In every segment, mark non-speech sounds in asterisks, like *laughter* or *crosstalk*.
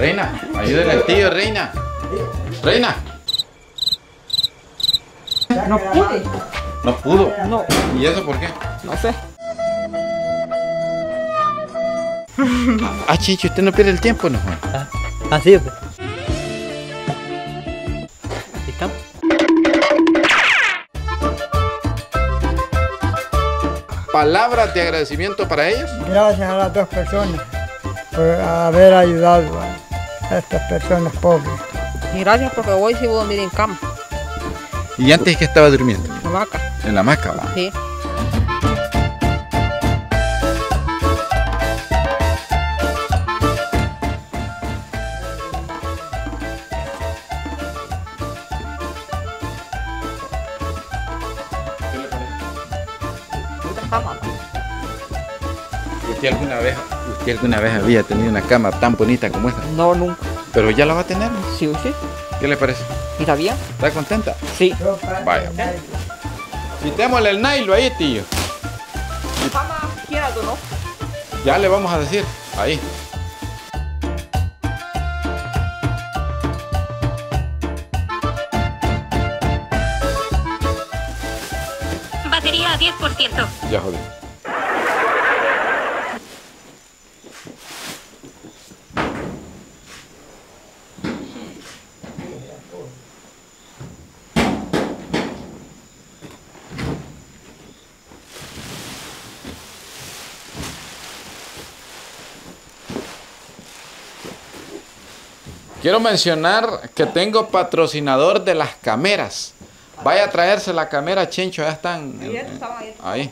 Reina, ayúdale al tío, Reina. Reina. No pude. No pudo. No, ¿Y eso por qué? no sé. Ah, Chicho, usted no pierde el tiempo, ¿no, Juan? Así es. ¿Estamos? Palabras de agradecimiento para ellos. Gracias a las dos personas por haber ayudado a estas personas pobres. Y gracias porque hoy sí voy a dormir en cama. ¿Y antes que estaba durmiendo? En vaca. En la hamaca, va. Sí. Muchas camas. ¿Usted alguna vez, usted alguna vez había tenido una cama tan bonita como esta? No, nunca. Pero ya la va a tener. Sí, sí. ¿Qué le parece? ¿Y está bien? ¿Está contenta? Sí. Vaya. Quitémosle el nailo ahí, tío. ¿no? Ya le vamos a decir. Ahí. Batería a 10%. Ya jodí. Quiero mencionar que tengo patrocinador de las cameras. Vaya a traerse la camera, Chencho, ya están. Ahí.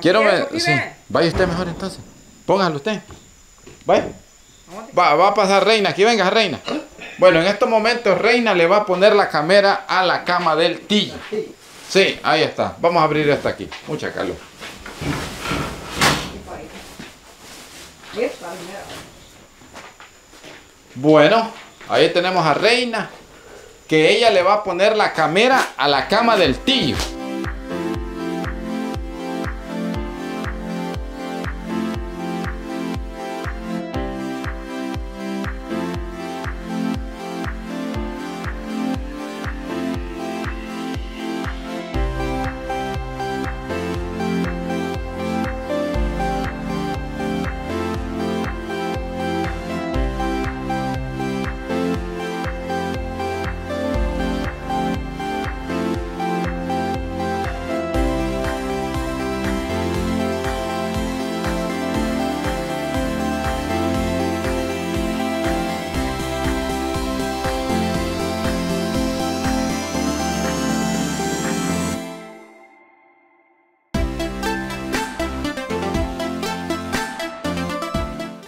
Quiero aquí, Sí. Vaya usted mejor entonces. Póngalo usted. Vaya. Va, va a pasar Reina. Aquí venga, Reina. Bueno, en estos momentos Reina le va a poner la cámara a la cama del tío. Sí, ahí está. Vamos a abrir esta aquí. Mucha calor. Bueno, ahí tenemos a Reina. Que ella le va a poner la cámara a la cama del tío.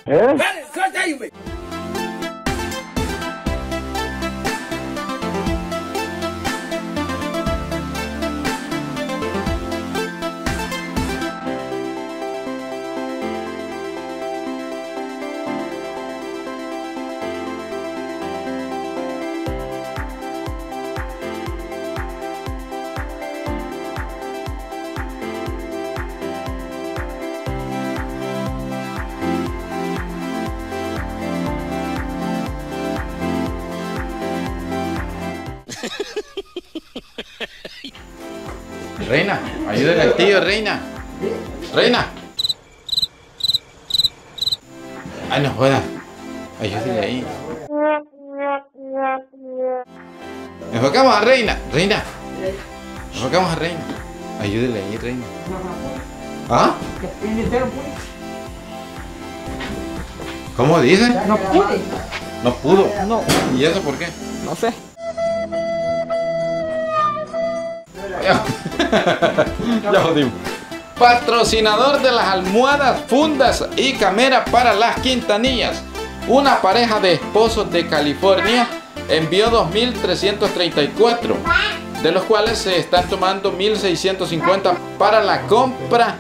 Eh? Hein? me. Reina, ayúdale al tío, Reina. Reina. Ay, no joda. Ayúdale ahí. Enfocamos a Reina. Reina. Enfocamos a Reina. Ayúdale ahí, Reina. ¿Ah? ¿Cómo dice? No pude. No pudo. No, ¿Y eso por qué? no sé. Patrocinador de las almohadas, fundas y cámara para las quintanillas. Una pareja de esposos de California envió 2.334, de los cuales se están tomando 1.650 para la compra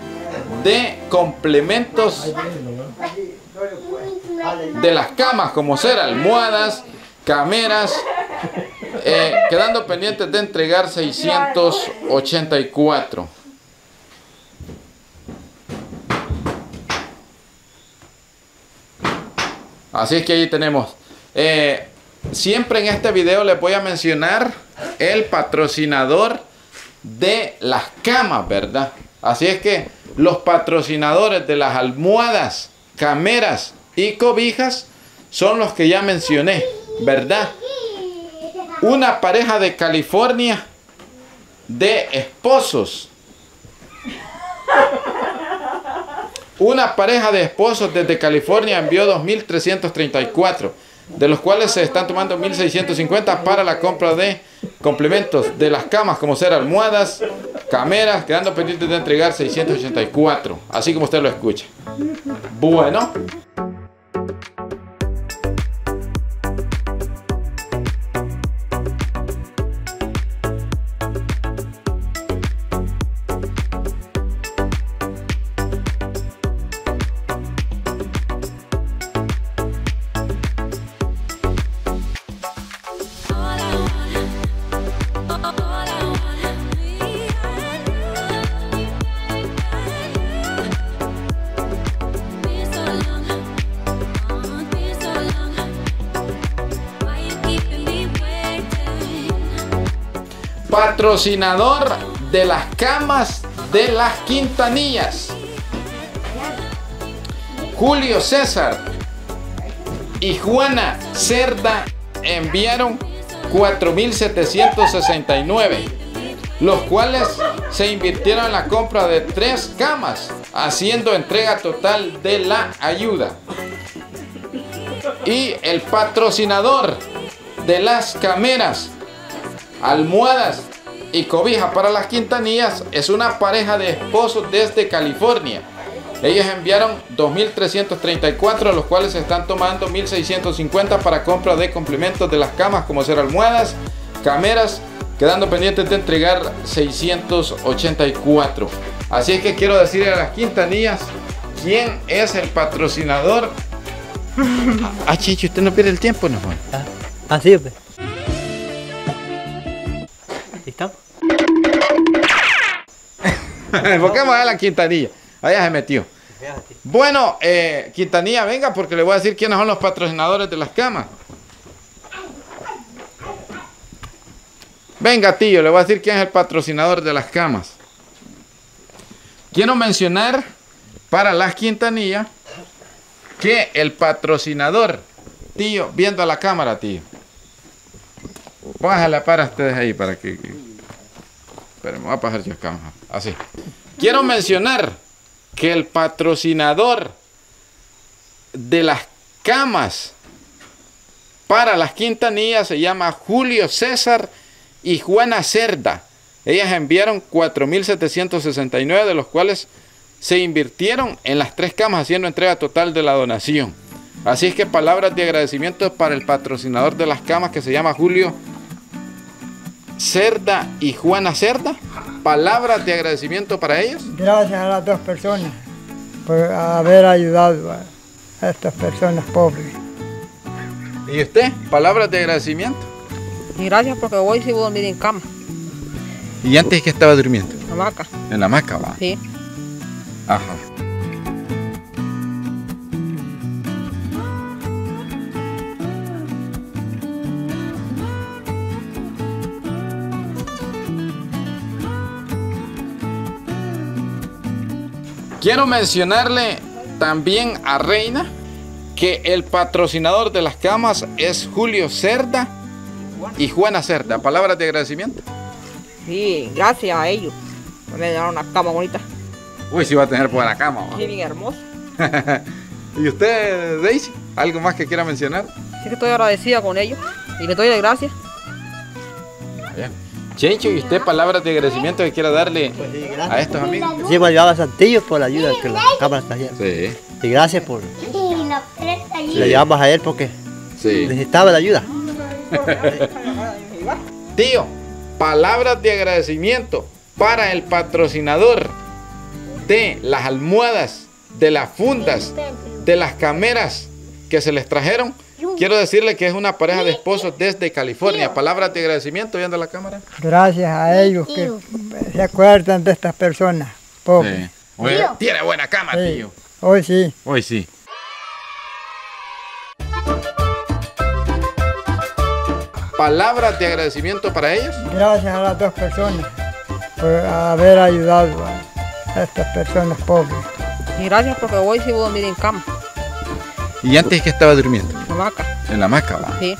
de complementos de las camas, como ser almohadas, cameras, eh, quedando pendientes de entregar 684. Así es que ahí tenemos eh, siempre en este video les voy a mencionar el patrocinador de las camas, ¿verdad? Así es que los patrocinadores de las almohadas, cameras y cobijas son los que ya mencioné, ¿verdad? Una pareja de California de esposos. Una pareja de esposos desde California envió 2.334, de los cuales se están tomando 1.650 para la compra de complementos de las camas, como ser almohadas, cameras, quedando pendientes de entregar 684, así como usted lo escucha. Bueno. Patrocinador de las camas de las Quintanillas. Julio César y Juana Cerda enviaron 4.769, los cuales se invirtieron en la compra de tres camas, haciendo entrega total de la ayuda. Y el patrocinador de las cámaras almohadas y cobija para las quintanillas es una pareja de esposos desde California. Ellos enviaron 2.334, los cuales se están tomando 1.650 para compra de complementos de las camas, como ser almohadas, cameras, quedando pendientes de entregar 684. Así es que quiero decirle a las quintanillas quién es el patrocinador. *laughs* Ah, Chicho, usted no pierde el tiempo, ¿no, Juan? Ah, así, *laughs* Enfoquemos a la Quintanilla. Allá se metió. Bueno, eh, Quintanilla, venga, porque le voy a decir quiénes son los patrocinadores de las camas. Venga, tío, le voy a decir quién es el patrocinador de las camas. Quiero mencionar para las Quintanillas que el patrocinador, tío, viendo a la cámara, tío. Póngala para ustedes ahí para que. Esperen, me voy a pasar yo acá. Así. Quiero mencionar que el patrocinador de las camas para las quintanillas se llama Julio César y Juana Cerda. Ellas enviaron 4.769, de los cuales se invirtieron en las tres camas, haciendo entrega total de la donación. Así es que palabras de agradecimiento para el patrocinador de las camas que se llama Julio Cerda y Juana Cerda. Palabras de agradecimiento para ellos. Gracias a las dos personas por haber ayudado a estas personas pobres. ¿Y usted? Palabras de agradecimiento. Y gracias porque hoy sí voy a dormir en cama, ¿Y antes que estaba durmiendo? en hamaca. En la hamaca, va. Sí. Ajá. Quiero mencionarle también a Reina que el patrocinador de las camas es Julio Cerda y Juana Cerda. Palabras de agradecimiento. Sí, gracias a ellos. Me dieron una cama bonita. Uy, sí va a tener buena cama. va. Sí, bien hermosa. *laughs* ¿Y usted, Daisy? ¿Algo más que quiera mencionar? Así que estoy agradecida con ellos. Y le doy las gracias. Bien. Chencho, ¿y usted palabras de agradecimiento que quiera darle Pues sí, a estos amigos? Sí, pues ayudaba a Santillo por la ayuda que la cámara está haciendo. Sí, Y gracias por. Allí. Le llevamos a él porque sí. necesitaba la ayuda. *laughs* Tío, palabras de agradecimiento para el patrocinador de las almohadas, de las fundas, de las cameras que se les trajeron. Quiero decirle que es una pareja de esposos desde California. Palabras de agradecimiento viendo la cámara. Gracias a ellos que se acuerdan de estas personas. Sí. Hoy, tiene buena cama, sí. tío. Hoy sí. Hoy sí. Palabras de agradecimiento para ellos. Gracias a las dos personas por haber ayudado a estas personas pobres. Y gracias porque hoy sí hubo dormir en cama. Y antes que estaba durmiendo. En la hamaca. En la hamaca, va. Sí.